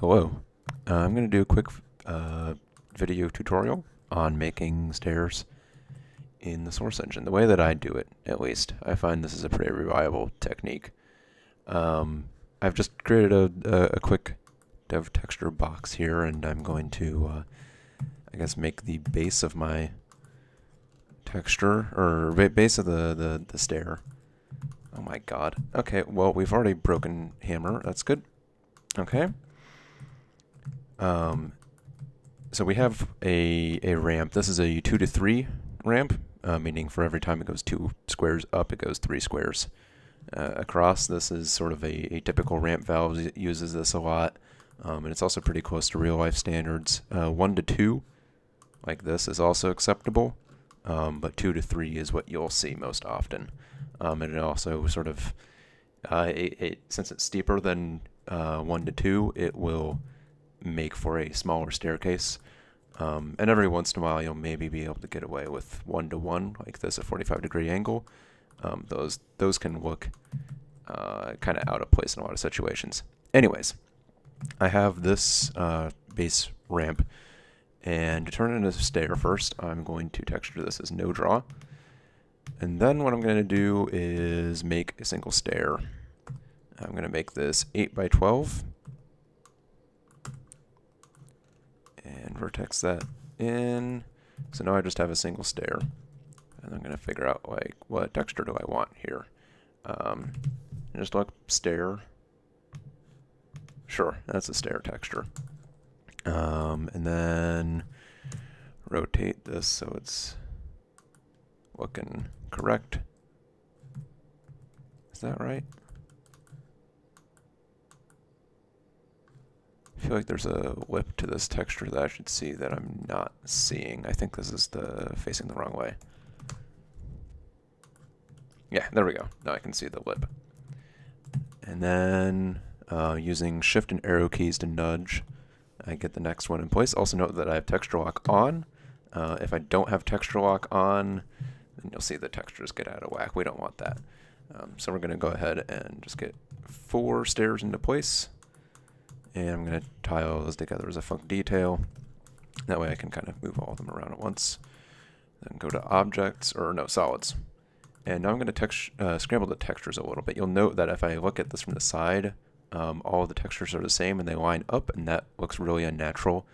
Hello. Uh, I'm going to do a quick uh, video tutorial on making stairs in the Source Engine. The way that I do it, at least, I find this is a pretty reliable technique. Um, I've just created a, a, a, quick dev texture box here, and I'm going to, uh, I guess, make the base of my texture, or base of the, the, the stair. Oh my god. Okay, well, we've already broken hammer. That's good. Okay. Um, so we have a, a ramp. This is a 2 to 3 ramp, uh, meaning for every time it goes 2 squares up, it goes 3 squares uh, across. This is sort of a, a typical ramp valve. It uses this a lot, um, and it's also pretty close to real-life standards. Uh, 1 to 2, like this, is also acceptable, um, but 2 to 3 is what you'll see most often. Um, and it also sort of, uh, it, it, since it's steeper than uh, 1 to 2, it will make for a smaller staircase. Um, and every once in a while, you'll maybe be able to get away with one to one like this, a 45 degree angle. Um, those those can look uh, kind of out of place in a lot of situations. Anyways, I have this uh, base ramp, and to turn it into a stair first, I'm going to texture this as no draw. And then what I'm going to do is make a single stair. I'm going to make this 8 by 12 and vertex that in. So now I just have a single stair. And I'm going to figure out like what texture do I want here. Um, just look stair. Sure, that's a stair texture. Um, and then rotate this so it's looking correct. Is that right? I feel like there's a lip to this texture that I should see that I'm not seeing. I think this is the facing the wrong way. Yeah, there we go. Now I can see the lip. And then uh, using shift and arrow keys to nudge, I get the next one in place. Also note that I have texture lock on. Uh, if I don't have texture lock on, then you'll see the textures get out of whack. We don't want that. Um, so we're going to go ahead and just get four stairs into place. And I'm going to tie all those together as a func detail. That way I can kind of move all of them around at once. Then go to objects, or no, solids. And now I'm going to uh, scramble the textures a little bit. You'll note that if I look at this from the side, um, all the textures are the same and they line up, and that looks really unnatural,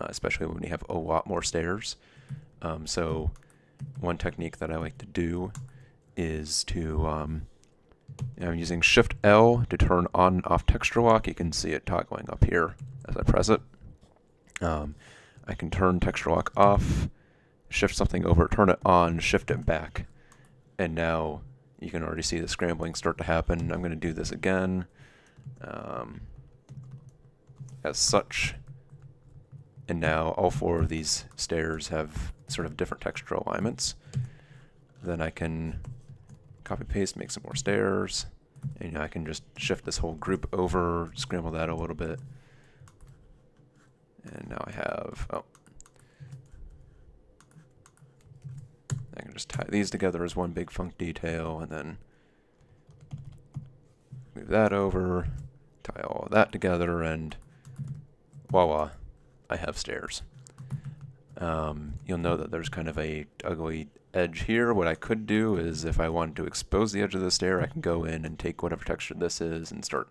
uh, especially when you have a lot more stairs. Um, so one technique that I like to do is to um, I'm using Shift L to turn on and off texture lock. You can see it toggling up here as I press it. Um, I can turn texture lock off, shift something over, turn it on, shift it back, and now you can already see the scrambling start to happen. I'm going to do this again. Um, as such, and now all four of these stairs have sort of different texture alignments. Then I can copy paste, make some more stairs. And you know, I can just shift this whole group over, scramble that a little bit. And now I have, oh. I can just tie these together as one big func detail and then move that over, tie all that together, and voila, I have stairs. Um, you'll know that there's kind of a ugly edge here. What I could do is if I wanted to expose the edge of the stair, I can go in and take whatever texture this is and start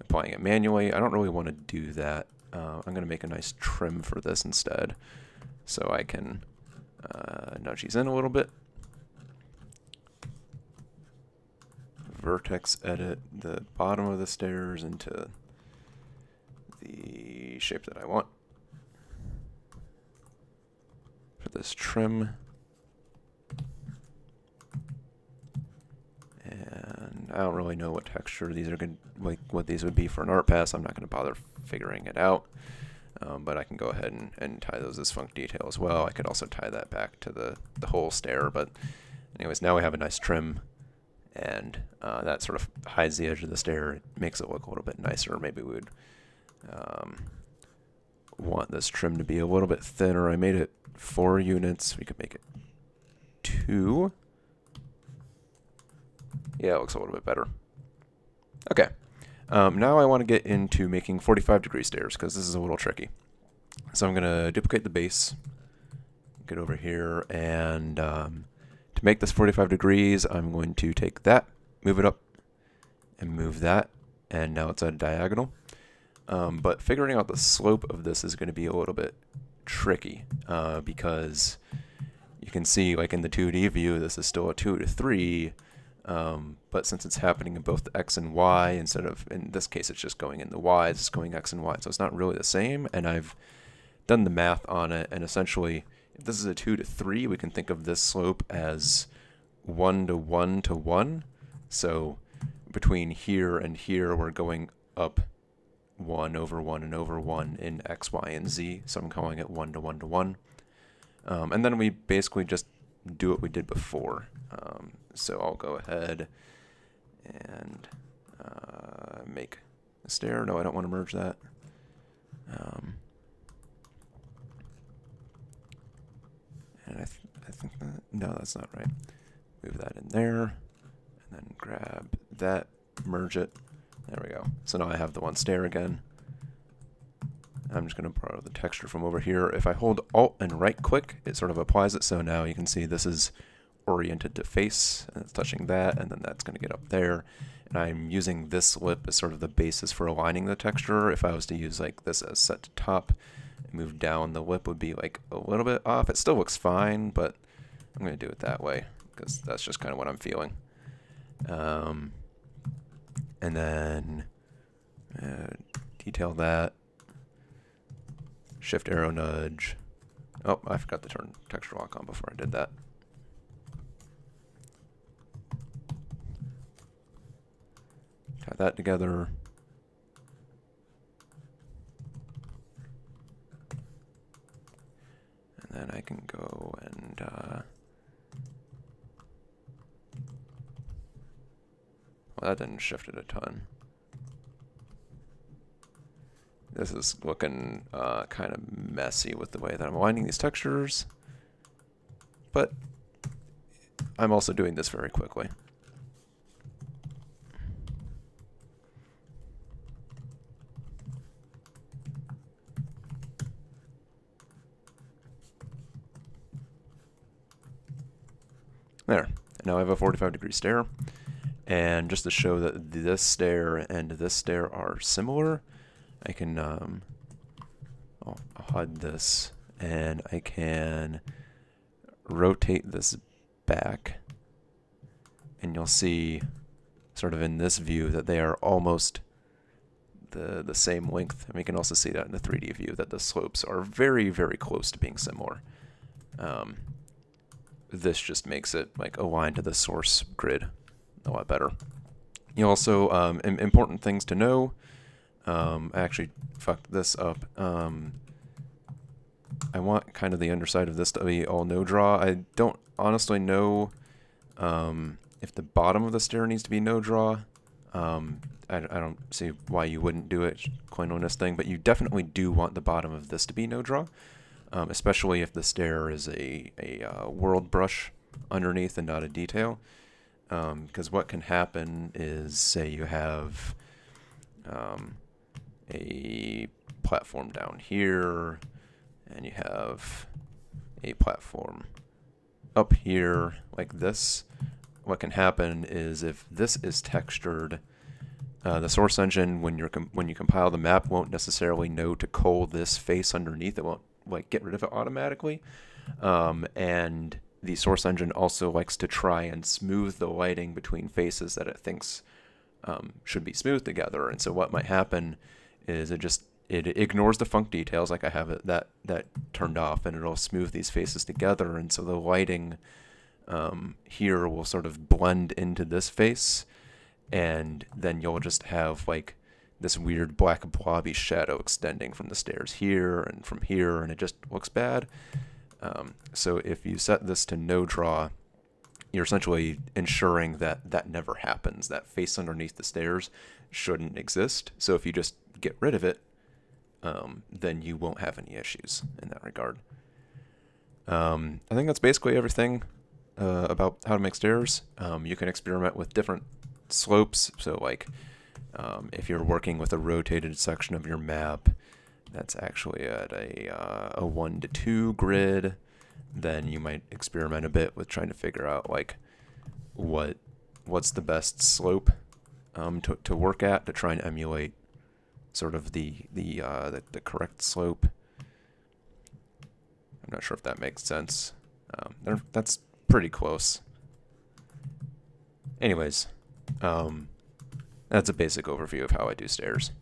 applying it manually. I don't really want to do that. Uh, I'm going to make a nice trim for this instead. So I can uh, nudge these in a little bit. Vertex edit the bottom of the stairs into the shape that I want. For this trim. And I don't really know what texture these are going like what these would be for an art pass. I'm not going to bother figuring it out. Um, but I can go ahead and, and tie those as func detail as well. I could also tie that back to the, the whole stair. But anyways, now we have a nice trim and uh, that sort of hides the edge of the stair. It makes it look a little bit nicer. Maybe we would um, want this trim to be a little bit thinner. I made it four units. We could make it two. Yeah, it looks a little bit better. Okay. Um, now I want to get into making 45 degree stairs because this is a little tricky. So I'm going to duplicate the base, get over here, and um, to make this 45 degrees, I'm going to take that, move it up, and move that, and now it's at a diagonal. Um, but figuring out the slope of this is going to be a little bit tricky uh, because you can see like in the 2D view this is still a 2 to 3 um, but since it's happening in both the x and y instead of in this case it's just going in the y it's going x and y so it's not really the same and I've done the math on it and essentially if this is a 2 to 3 we can think of this slope as 1 to 1 to 1 so between here and here we're going up 1 over 1 and over 1 in x, y, and z, so I'm calling it 1 to 1 to 1. Um, and then we basically just do what we did before. Um, so I'll go ahead and uh, make a stair. No, I don't want to merge that. Um, and I, th I think that, no, that's not right. Move that in there, and then grab that, merge it, there we go. So now I have the one stair again. I'm just going to borrow the texture from over here. If I hold Alt and right click, it sort of applies it. So now you can see this is oriented to face, and it's touching that, and then that's going to get up there. And I'm using this lip as sort of the basis for aligning the texture. If I was to use like this as set to top, and move down, the lip would be like a little bit off. It still looks fine, but I'm going to do it that way because that's just kind of what I'm feeling. Um, and then uh, detail that. Shift arrow nudge. Oh, I forgot to turn texture lock on before I did that. Tie that together. And then I can go and uh, Well, that didn't shift it a ton. This is looking uh, kind of messy with the way that I'm aligning these textures. But I'm also doing this very quickly. There. Now I have a 45 degree stair. And just to show that this stair and this stair are similar, I can um, I'll hide this and I can rotate this back and you'll see sort of in this view that they are almost the, the same length. And we can also see that in the 3D view that the slopes are very, very close to being similar. Um, this just makes it like aligned to the source grid a lot better. You also, um, important things to know, um, I actually fucked this up. Um, I want kind of the underside of this to be all no draw. I don't honestly know um, if the bottom of the stair needs to be no draw. Um, I, I, don't see why you wouldn't do it, coin on this thing, but you definitely do want the bottom of this to be no draw, um, especially if the stair is a, a uh, world brush underneath and not a detail. Because um, what can happen is, say you have um, a platform down here, and you have a platform up here like this. What can happen is if this is textured, uh, the source engine, when you're when you compile the map, won't necessarily know to cull this face underneath. It won't like get rid of it automatically, um, and the source engine also likes to try and smooth the lighting between faces that it thinks um, should be smooth together. And so what might happen is it just it ignores the func details like I have it that that turned off and it'll smooth these faces together and so the lighting um, here will sort of blend into this face and then you'll just have like this weird black blobby shadow extending from the stairs here and from here and it just looks bad um, so if you set this to no draw, you're essentially ensuring that that never happens. That face underneath the stairs shouldn't exist. So if you just get rid of it, um, then you won't have any issues in that regard. Um, I think that's basically everything uh, about how to make stairs. Um, you can experiment with different slopes. So like Um, if you're working with a rotated section of your map that's actually at a, uh, a 1 to 2 grid, then you might experiment a bit with trying to figure out like what what's the best slope um, to, to work at to try and emulate sort of the the, uh, the the correct slope. I'm not sure if that makes sense. Um, that's pretty close. Anyways, um, that's a basic overview of how I do stairs.